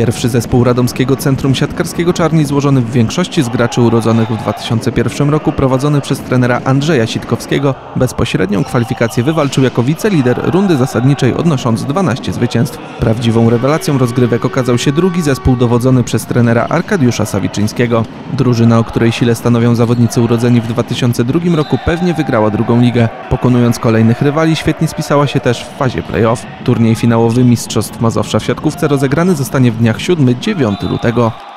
Pierwszy zespół radomskiego Centrum Siatkarskiego Czarni złożony w większości z graczy urodzonych w 2001 roku prowadzony przez trenera Andrzeja Sitkowskiego bezpośrednią kwalifikację wywalczył jako wicelider rundy zasadniczej odnosząc 12 zwycięstw. Prawdziwą rewelacją rozgrywek okazał się drugi zespół dowodzony przez trenera Arkadiusza Sawiczyńskiego. Drużyna, o której sile stanowią zawodnicy urodzeni w 2002 roku pewnie wygrała drugą ligę. Pokonując kolejnych rywali świetnie spisała się też w fazie play-off. Turniej finałowy Mistrzostw Mazowsza w siatkówce rozegrany zostanie w dniach 7-9 lutego.